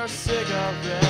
her cigarette,